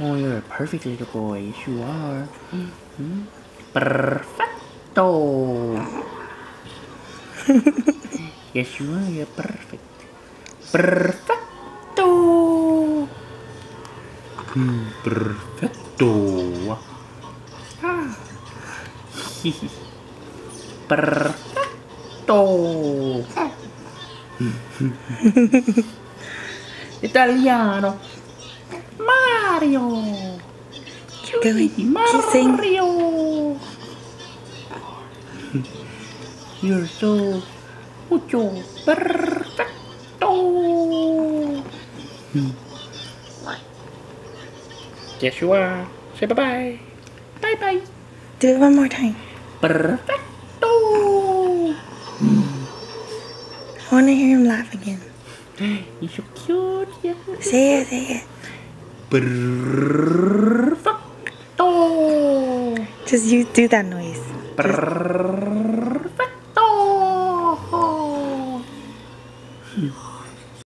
Oh, you're a perfect little boy. Yes, you are. Mm. Perfecto. yes, you are. You're perfect. Perfecto. Mm, perfecto. Ah. Perfecto. Italiano. Mario. Go ahead. Keep. Mario. You're so mucho perfecto. Yes, you are. Say bye bye. Bye bye. Do it one more time. Perfecto. I want to hear him laugh again. You're so cute. Yeah. Say it, say it. Perfecto. Just you do that noise. Perfecto. Hmm.